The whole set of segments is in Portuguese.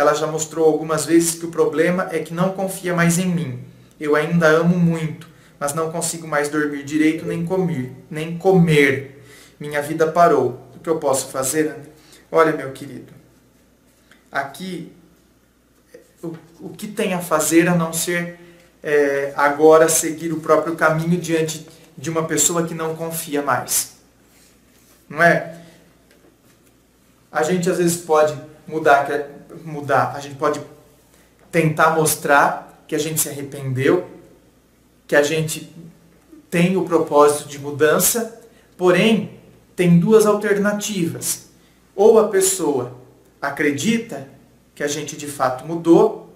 Ela já mostrou algumas vezes que o problema é que não confia mais em mim. Eu ainda amo muito, mas não consigo mais dormir direito nem comer, nem comer. Minha vida parou. O que eu posso fazer? Olha, meu querido, aqui o, o que tem a fazer a não ser é, agora seguir o próprio caminho diante de uma pessoa que não confia mais. Não é? A gente às vezes pode mudar, mudar, a gente pode tentar mostrar que a gente se arrependeu, que a gente tem o propósito de mudança, porém tem duas alternativas. Ou a pessoa acredita que a gente de fato mudou,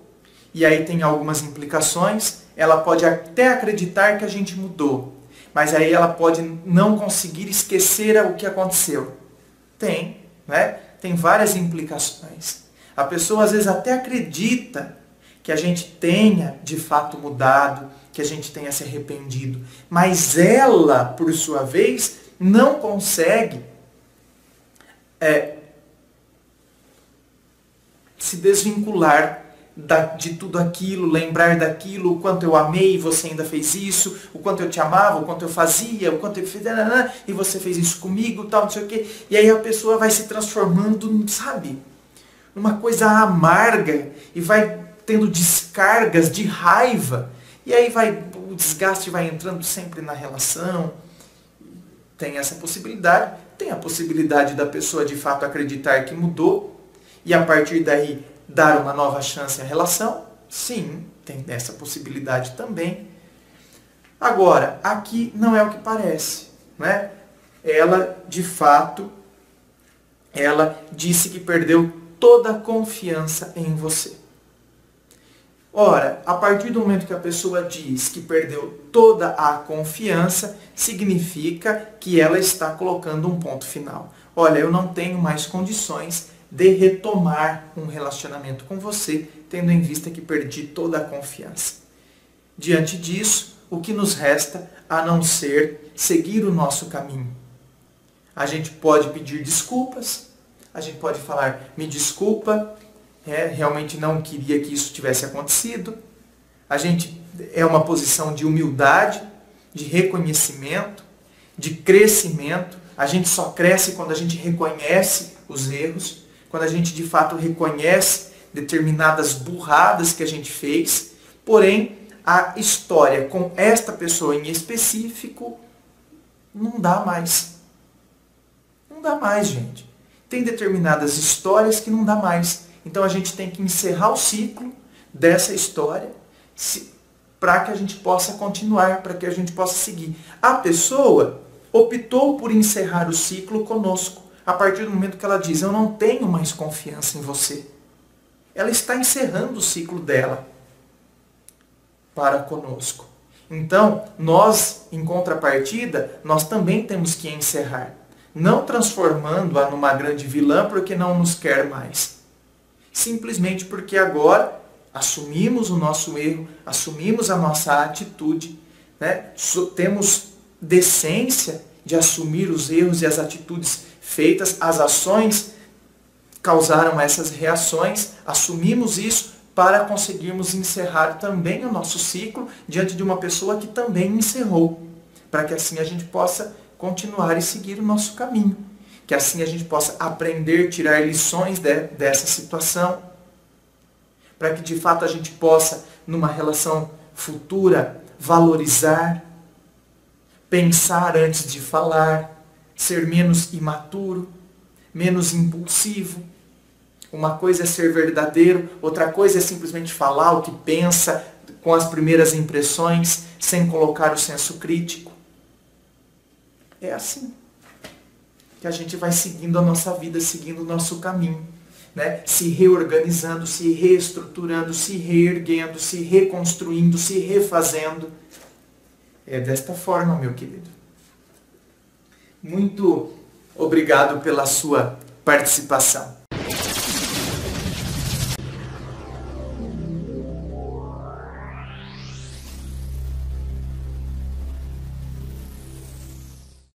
e aí tem algumas implicações, ela pode até acreditar que a gente mudou, mas aí ela pode não conseguir esquecer o que aconteceu. Tem, né? Tem várias implicações. A pessoa às vezes até acredita que a gente tenha de fato mudado, que a gente tenha se arrependido, mas ela, por sua vez, não consegue é, se desvincular de tudo aquilo, lembrar daquilo, o quanto eu amei e você ainda fez isso, o quanto eu te amava, o quanto eu fazia, o quanto eu fiz, e você fez isso comigo, tal, não sei o quê. E aí a pessoa vai se transformando, sabe, numa coisa amarga e vai tendo descargas de raiva. E aí vai, o desgaste vai entrando sempre na relação. Tem essa possibilidade. Tem a possibilidade da pessoa de fato acreditar que mudou e a partir daí dar uma nova chance à relação? Sim, tem essa possibilidade também. Agora, aqui não é o que parece, né? Ela, de fato, ela disse que perdeu toda a confiança em você. Ora, a partir do momento que a pessoa diz que perdeu toda a confiança, significa que ela está colocando um ponto final. Olha, eu não tenho mais condições de retomar um relacionamento com você, tendo em vista que perdi toda a confiança. Diante disso, o que nos resta a não ser seguir o nosso caminho? A gente pode pedir desculpas, a gente pode falar, me desculpa, é, realmente não queria que isso tivesse acontecido. A gente é uma posição de humildade, de reconhecimento, de crescimento. A gente só cresce quando a gente reconhece os erros quando a gente de fato reconhece determinadas burradas que a gente fez, porém a história com esta pessoa em específico não dá mais. Não dá mais, gente. Tem determinadas histórias que não dá mais. Então a gente tem que encerrar o ciclo dessa história para que a gente possa continuar, para que a gente possa seguir. A pessoa optou por encerrar o ciclo conosco a partir do momento que ela diz: Eu não tenho mais confiança em você. Ela está encerrando o ciclo dela para conosco. Então, nós, em contrapartida, nós também temos que encerrar. Não transformando-a numa grande vilã porque não nos quer mais. Simplesmente porque agora assumimos o nosso erro, assumimos a nossa atitude, né? temos decência de assumir os erros e as atitudes feitas, as ações causaram essas reações, assumimos isso para conseguirmos encerrar também o nosso ciclo diante de uma pessoa que também encerrou, para que assim a gente possa continuar e seguir o nosso caminho, que assim a gente possa aprender, tirar lições de, dessa situação, para que de fato a gente possa, numa relação futura, valorizar, pensar antes de falar, ser menos imaturo, menos impulsivo. Uma coisa é ser verdadeiro, outra coisa é simplesmente falar o que pensa com as primeiras impressões, sem colocar o senso crítico. É assim que a gente vai seguindo a nossa vida, seguindo o nosso caminho. Né? Se reorganizando, se reestruturando, se reerguendo, se reconstruindo, se refazendo. É desta forma, meu querido. Muito obrigado pela sua participação.